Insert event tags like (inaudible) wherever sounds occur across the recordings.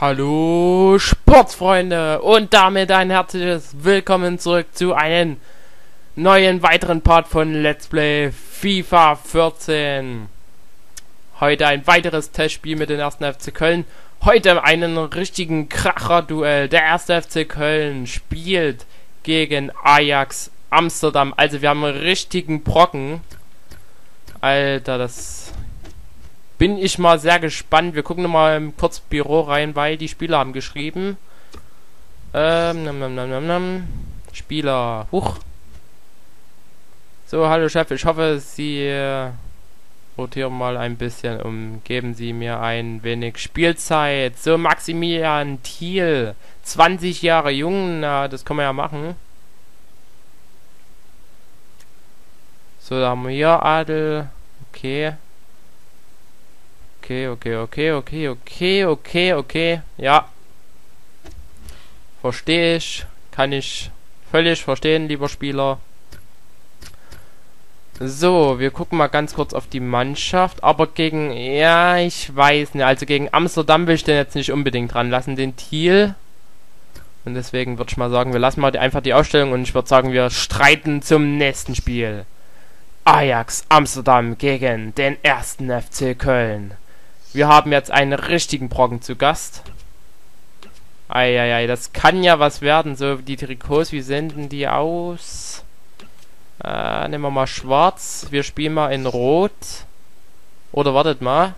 Hallo Sportsfreunde und damit ein herzliches Willkommen zurück zu einem neuen weiteren Part von Let's Play FIFA 14. Heute ein weiteres Testspiel mit dem 1. FC Köln. Heute einen richtigen Kracher-Duell. Der 1. FC Köln spielt gegen Ajax Amsterdam. Also wir haben einen richtigen Brocken. Alter, das bin ich mal sehr gespannt. Wir gucken nochmal im kurz Büro rein, weil die Spieler haben geschrieben. Ähm, nam, nam, nam, nam, nam. Spieler. Huch. So, hallo Chef, ich hoffe, Sie äh, rotieren mal ein bisschen um. Geben Sie mir ein wenig Spielzeit. So, Maximilian Thiel. 20 Jahre jung, na, das können wir ja machen. So, da haben wir hier Adel. Okay. Okay, okay, okay, okay, okay, okay, okay. Ja. Verstehe ich. Kann ich völlig verstehen, lieber Spieler. So, wir gucken mal ganz kurz auf die Mannschaft. Aber gegen, ja, ich weiß nicht. Also gegen Amsterdam will ich den jetzt nicht unbedingt dran lassen, den Thiel. Und deswegen würde ich mal sagen, wir lassen mal die, einfach die Ausstellung und ich würde sagen, wir streiten zum nächsten Spiel. Ajax Amsterdam gegen den ersten FC Köln. Wir haben jetzt einen richtigen Brocken zu Gast. Eieiei, das kann ja was werden. So, die Trikots, wie senden die aus? Äh, nehmen wir mal schwarz. Wir spielen mal in rot. Oder wartet mal.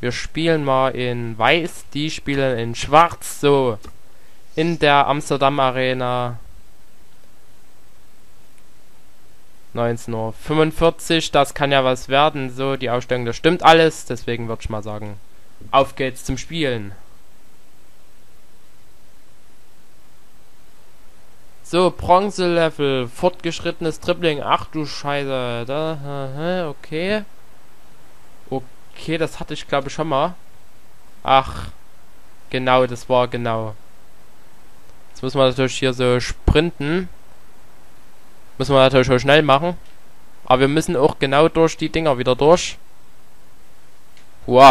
Wir spielen mal in weiß. Die spielen in schwarz. So. In der Amsterdam Arena. 19.45 Uhr, das kann ja was werden. So, die Ausstellung, das stimmt alles. Deswegen würde ich mal sagen, auf geht's zum Spielen. So, Bronze-Level, fortgeschrittenes Tripling. Ach du Scheiße. Da, okay. Okay, das hatte ich glaube ich schon mal. Ach, genau, das war genau. Jetzt muss man natürlich hier so sprinten. Müssen wir natürlich schon schnell machen. Aber wir müssen auch genau durch die Dinger wieder durch. Wow.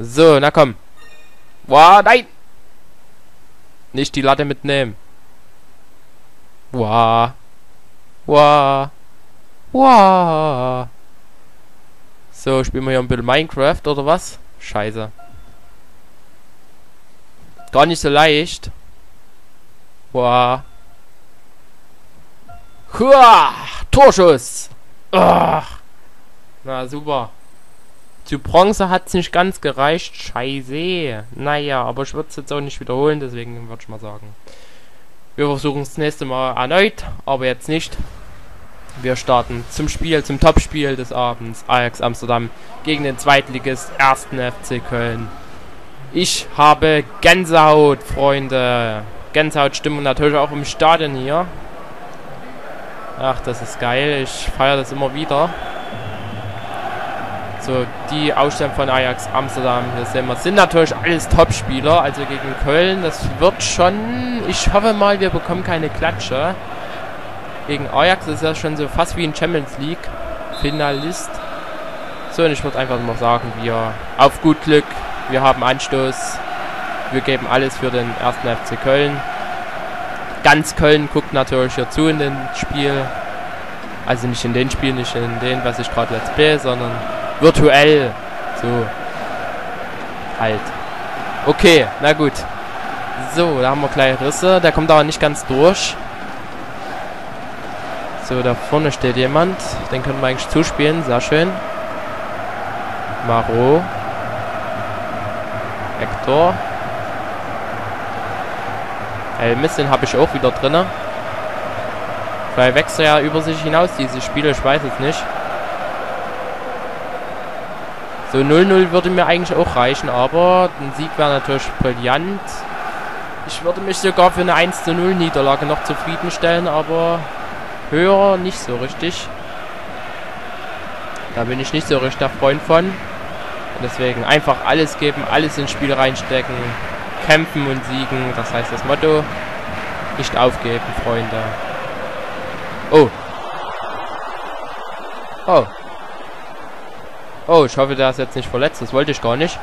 So, na komm. Wow, nein! Nicht die Latte mitnehmen. Wow. Wow. Wow. So, spielen wir hier ein bisschen Minecraft oder was? Scheiße. Gar nicht so leicht. Boah. Hua! Torschuss! Ach. Na, super. Zu Bronze hat es nicht ganz gereicht. Scheiße. Naja, aber ich würde es jetzt auch nicht wiederholen, deswegen würde ich mal sagen. Wir versuchen es das nächste Mal erneut, aber jetzt nicht. Wir starten zum Spiel, zum Topspiel des Abends. Ajax Amsterdam gegen den Zweitligist 1. FC Köln. Ich habe Gänsehaut, Freunde. Gänsehautstimmung natürlich auch im Stadion hier. Ach, das ist geil. Ich feiere das immer wieder. So, die Ausstellung von Ajax Amsterdam. Hier sehen wir, sind natürlich alles Top-Spieler. Also gegen Köln. Das wird schon... Ich hoffe mal, wir bekommen keine Klatsche. Gegen Ajax ist ja schon so fast wie ein Champions League Finalist. So, und ich würde einfach mal sagen, wir auf gut Glück. Wir haben Anstoß. Wir geben alles für den ersten FC Köln. Ganz Köln guckt natürlich hier zu in dem Spiel. Also nicht in den Spielen, nicht in den, was ich gerade Let's Play, sondern virtuell. So. Halt. Okay, na gut. So, da haben wir gleich Risse. Der kommt aber nicht ganz durch. So, da vorne steht jemand. Den können wir eigentlich zuspielen. Sehr schön. Maro. Hector. Ey, Mist, den habe ich auch wieder drin. Vielleicht wächst er ja über sich hinaus, diese Spiele, ich weiß es nicht. So 0-0 würde mir eigentlich auch reichen, aber ein Sieg wäre natürlich brillant. Ich würde mich sogar für eine 1-0 Niederlage noch zufriedenstellen, aber höher nicht so richtig. Da bin ich nicht so richtig der Freund von. Und deswegen einfach alles geben, alles ins Spiel reinstecken. Kämpfen und siegen, das heißt das Motto. Nicht aufgeben, Freunde. Oh. Oh. Oh, ich hoffe, der ist jetzt nicht verletzt. Das wollte ich gar nicht.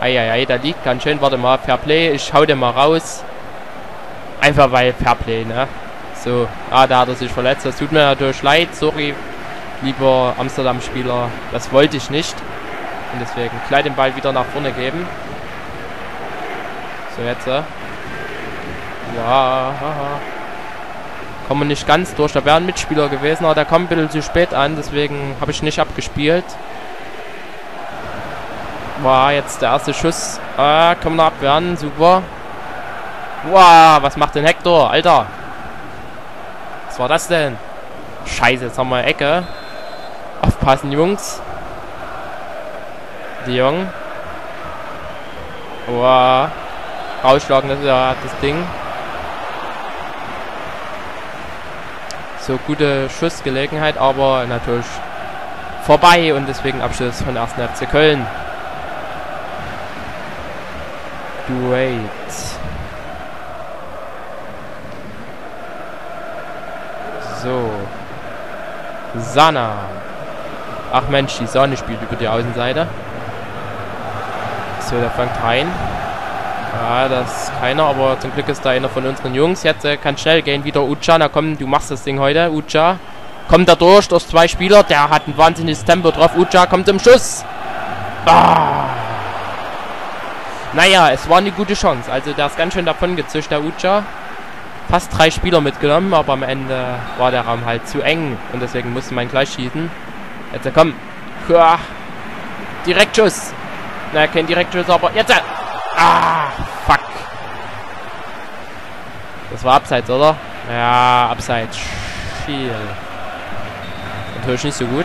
Eieiei, da liegt ganz schön. Warte mal, Fairplay. Ich hau den mal raus. Einfach weil Fairplay, ne? So. Ah, da hat er sich verletzt. Das tut mir natürlich leid. Sorry, lieber Amsterdam-Spieler. Das wollte ich nicht. Und deswegen gleich den Ball wieder nach vorne geben. So, jetzt. Ja, kommen wir nicht ganz durch. Da wäre ein Mitspieler gewesen, aber der kommt ein bisschen zu spät an, deswegen habe ich nicht abgespielt. War jetzt der erste Schuss. Ah, können wir abwehren, super. Wow, was macht denn Hector? Alter. Was war das denn? Scheiße, jetzt haben wir Ecke. Aufpassen, Jungs. Die Jungen. Wow. Rausschlagen, das ist ja das Ding. So, gute Schussgelegenheit, aber natürlich vorbei und deswegen Abschluss von 1. FC Köln. Great. So. Sana. Ach Mensch, die Sonne spielt über die Außenseite. So, der fängt rein. Ja, das ist keiner, aber zum Glück ist da einer von unseren Jungs. Jetzt äh, kann schnell gehen. Wieder Ucha. Na komm, du machst das Ding heute. Ucha. Kommt da durch, durch zwei Spieler. Der hat ein wahnsinniges Tempo drauf. Ucha kommt zum Schuss. Ah. Naja, es war eine gute Chance. Also der ist ganz schön davon gezischt, der Ucha. Fast drei Spieler mitgenommen, aber am Ende war der Raum halt zu eng. Und deswegen musste man gleich schießen. Jetzt äh, komm. Direktschuss. Na, kein Direktschuss, aber jetzt. Ah, fuck. Das war abseits, oder? Ja, abseits. Viel. Natürlich nicht so gut.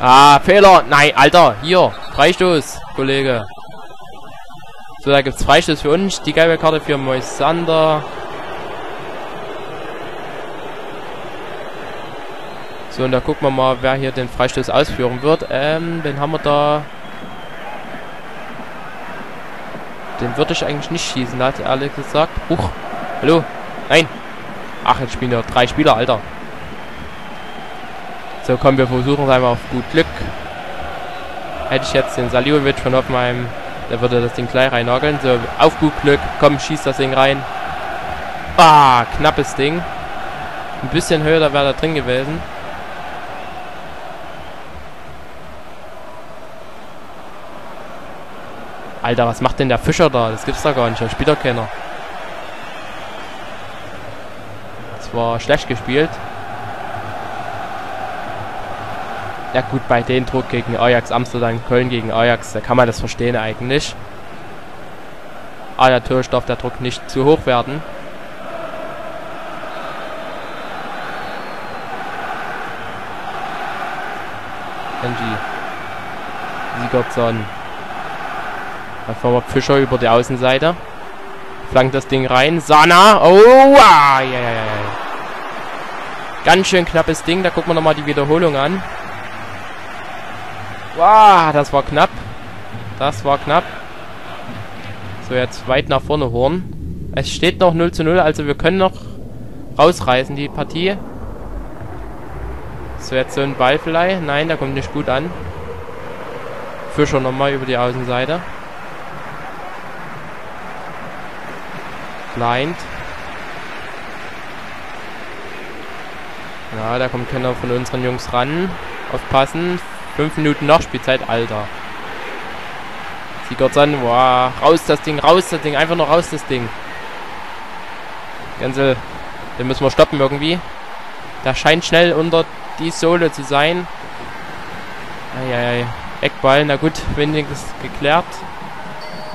Ah, Fehler. Nein, Alter. Hier. Freistoß, Kollege. So, da gibt es Freistoß für uns. Die gelbe Karte für Moisander. So, und da gucken wir mal, wer hier den Freistoß ausführen wird. Ähm, den haben wir da... Den würde ich eigentlich nicht schießen, hat ehrlich gesagt. Huch. Hallo. Nein. Ach, jetzt spielen ja drei Spieler, Alter. So, komm, wir versuchen es einmal auf gut Glück. Hätte ich jetzt den Saliovic von Hoffenheim, der würde das Ding gleich reinnageln. So, auf gut Glück. Komm, schieß das Ding rein. Ah, knappes Ding. Ein bisschen höher, da wäre da drin gewesen. Alter, was macht denn der Fischer da? Das gibt's da gar nicht. Da spielt doch keiner. Das war schlecht gespielt. Ja gut, bei dem Druck gegen Ajax Amsterdam, Köln gegen Ajax, da kann man das verstehen eigentlich. Aber natürlich darf der Druck nicht zu hoch werden. Angie. Sigurdsson. Da wir Fischer über die Außenseite. Flankt das Ding rein. Sana. Oh, ah, yeah, yeah, yeah. Ganz schön knappes Ding. Da gucken wir nochmal die Wiederholung an. Wow, das war knapp. Das war knapp. So, jetzt weit nach vorne holen. Es steht noch 0 zu 0, also wir können noch rausreißen, die Partie. So, jetzt so ein Ball. Nein, der kommt nicht gut an. Fischer nochmal über die Außenseite. Blind. Ja, da kommt keiner von unseren Jungs ran. Aufpassen. Fünf Minuten Nachspielzeit, Alter. Sigurdsson, wow. Raus das Ding, raus das Ding. Einfach nur raus das Ding. Gänse, den müssen wir stoppen irgendwie. Der scheint schnell unter die Sohle zu sein. Eieiei. Eckball, na gut, wenigstens geklärt.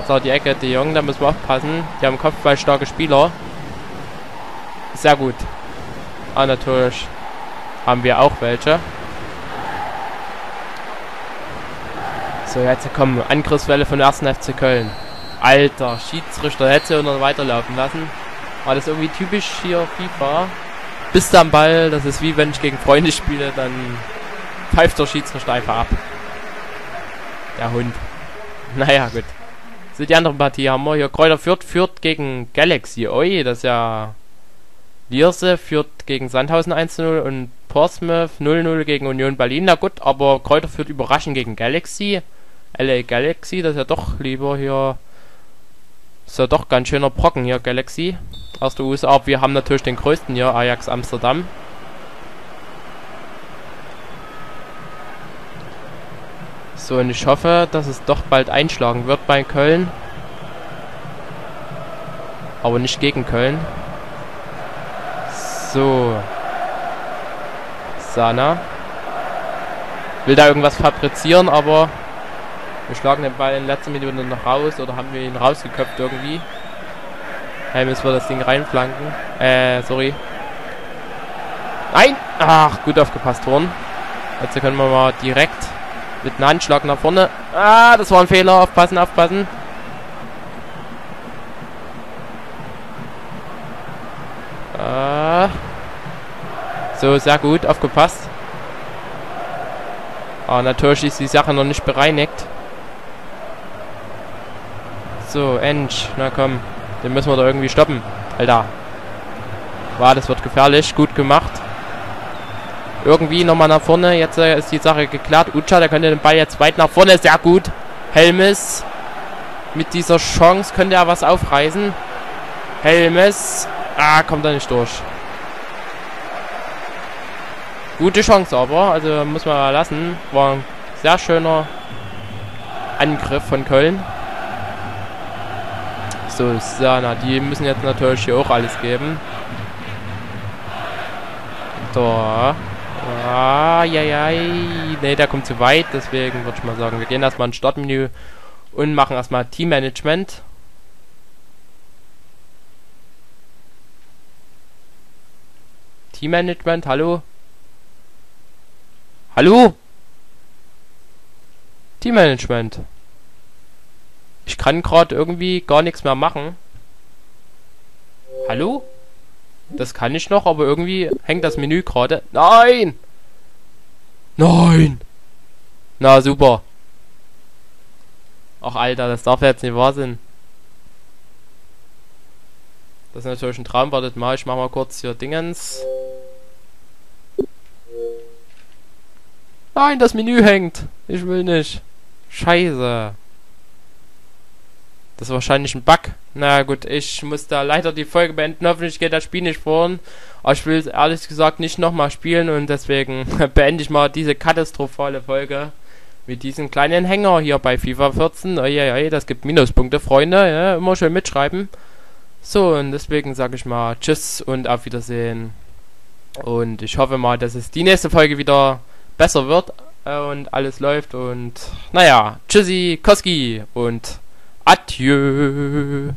So, die Ecke, die Jungen, da müssen wir aufpassen. Die haben Kopfball starke Spieler. Sehr gut. Ah, natürlich haben wir auch welche. So, jetzt kommen Angriffswelle von 1. FC Köln. Alter, Schiedsrichter hätte noch weiterlaufen lassen. War das irgendwie typisch hier FIFA? Bist am Ball, das ist wie wenn ich gegen Freunde spiele, dann pfeift der Schiedsrichter einfach ab. Der Hund. (laughs) Naja, gut. So, die andere Partie haben wir hier. Kräuter Fürth führt gegen Galaxy. Oi, das ist ja Lierse führt gegen Sandhausen 1-0 und Portsmouth 0-0 gegen Union Berlin. Na gut, aber Kräuter führt überraschend gegen Galaxy. LA Galaxy, das ist ja doch lieber hier. Ist ja doch ganz schöner Brocken hier, Galaxy. Aus der USA. Aber wir haben natürlich den größten hier, Ajax Amsterdam. So, und ich hoffe, dass es doch bald einschlagen wird bei Köln. Aber nicht gegen Köln. So. Sana. Will da irgendwas fabrizieren, aber wir schlagen den Ball in letzter Minute noch raus oder haben wir ihn rausgeköpft irgendwie. Hey, müssen wir das Ding reinflanken. Äh, sorry. Nein! Ach, gut aufgepasst worden. Jetzt können wir mal direkt mit einem Handschlag nach vorne. Ah, das war ein Fehler. Aufpassen, aufpassen. Ah. So, sehr gut. Aufgepasst. Ah, natürlich ist die Sache noch nicht bereinigt. So, Ensch. Na komm. Den müssen wir da irgendwie stoppen. Alter. War, das wird gefährlich. Gut gemacht irgendwie nochmal nach vorne. Jetzt äh, ist die Sache geklärt. Ucha, der könnte den Ball jetzt weit nach vorne. Sehr gut. Helmes. Mit dieser Chance könnte er was aufreißen. Helmes. Ah, kommt er nicht durch. Gute Chance aber. Also muss man lassen. War ein sehr schöner Angriff von Köln. So, Sana, die müssen jetzt natürlich hier auch alles geben. Da. Ah. Ne, der kommt zu weit, deswegen würde ich mal sagen, wir gehen erstmal ins Startmenü und machen erstmal Teammanagement. Teammanagement, hallo? Hallo? Teammanagement. Ich kann gerade irgendwie gar nichts mehr machen. Hallo? Das kann ich noch, aber irgendwie hängt das Menü gerade. Nein! Nein! Na, super. Ach, Alter, das darf jetzt nicht wahr sein. Das ist natürlich ein Traum. Wartet mal, ich mach mal kurz hier Dingens. Nein, das Menü hängt. Ich will nicht. Scheiße. Das ist wahrscheinlich ein Bug. Na gut, ich muss da leider die Folge beenden. Hoffentlich geht das Spiel nicht voran. Aber ich will es ehrlich gesagt nicht nochmal spielen und deswegen (laughs) beende ich mal diese katastrophale Folge mit diesem kleinen Hänger hier bei FIFA 14. Oh, ja, ja, das gibt Minuspunkte, Freunde. Ja, immer schön mitschreiben. So, und deswegen sage ich mal Tschüss und auf Wiedersehen. Und ich hoffe mal, dass es die nächste Folge wieder besser wird äh, und alles läuft. Und naja, Tschüssi, Koski und Adieu.